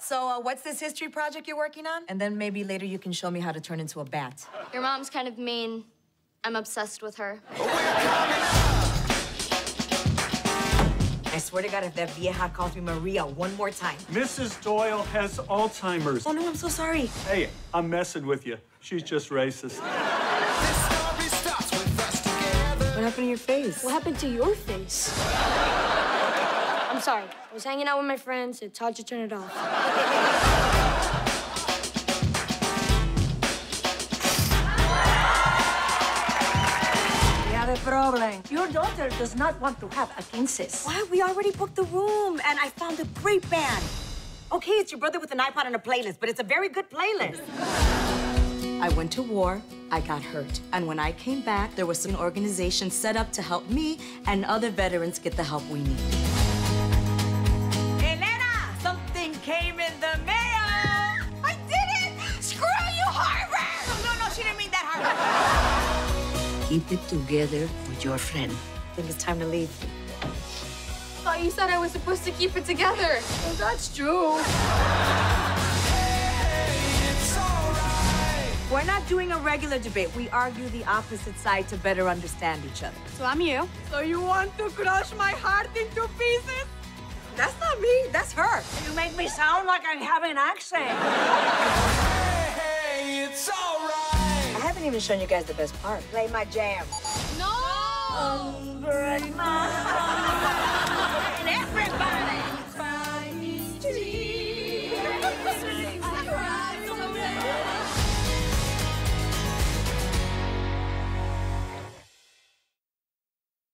So, uh, what's this history project you're working on? And then maybe later you can show me how to turn into a bat. Your mom's kind of mean. I'm obsessed with her. I swear to God, if that vieja calls me Maria one more time. Mrs. Doyle has Alzheimer's. Oh, no, I'm so sorry. Hey, I'm messing with you. She's just racist. What happened to your face? What happened to your face? I'm sorry. I was hanging out with my friends. It's hard to turn it off. We have a problem. Your daughter does not want to have a princess. What? We already booked the room, and I found a great band. Okay, it's your brother with an iPod and a playlist, but it's a very good playlist. I went to war, I got hurt. And when I came back, there was an organization set up to help me and other veterans get the help we need. Keep it together with your friend. I think it's time to leave. thought you said I was supposed to keep it together. Well, that's true. We're not doing a regular debate. We argue the opposite side to better understand each other. So I'm you. So you want to crush my heart into pieces? That's not me, that's her. You make me sound like I have an accent. I haven't you guys the best part. Play my jam. No! Break my